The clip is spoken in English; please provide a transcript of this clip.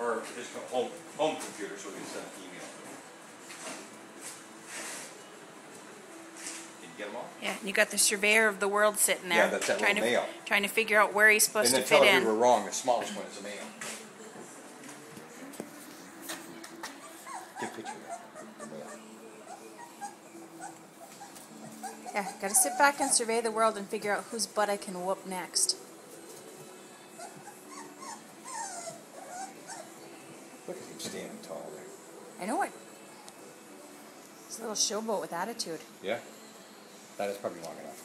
or his home, home computer, so we can send an email. Did you get them all? Yeah, and you got the surveyor of the world sitting there. Yeah, that's that trying little to, nail. Trying to figure out where he's supposed to then fit tell us in. we were wrong, the smallest one is a male. Get a picture of that. Yeah, gotta sit back and survey the world and figure out whose butt I can whoop next. Look at him standing tall there. I know it. He's a little showboat with attitude. Yeah? That is probably long enough.